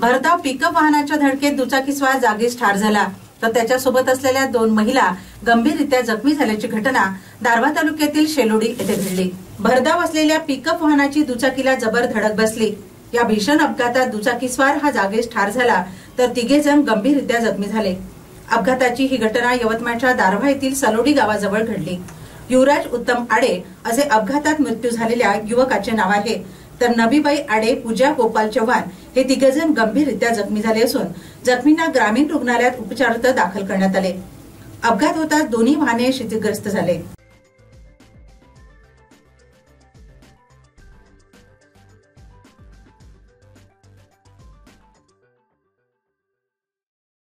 भरधाव पिकअप वाहनाच्या धडकेत दुचाकीस्वार जागीच ठार झाला. तर त्याच्यासोबत असलेल्या दोन महिला गंभीररित्या जखमी झाल्याची घटना दारवा तालुक्यातील शेलोडी येथे घडली. भरधाव असलेल्या पिकअप वाहनाची दुचाकीला जबर धडक बसली. या भीषण अपघातात दुचाकीस्वार हा जागीच ठार झाला तर तिघे जण गंभीररित्या जखमी झाले. अपघाताची ही घटना यवतमाळच्या दारव्हा येथील सलोडी गावाजवळ घडली. युवराज उत्तम आडे असे अपघातात मृत्यू झालेल्या युवकाचे नाव आहे. तर नबीबाई आडे पूजा गोपाल चव्हाण हे तिघेजण गंभीररित्या जखमी झाले असून जखमींना ग्रामीण रुग्णालयात उपचारार्थ दाखल करण्यात आले. अपघात होताच दोन्ही वाहने क्षतिग्रस्त झाले.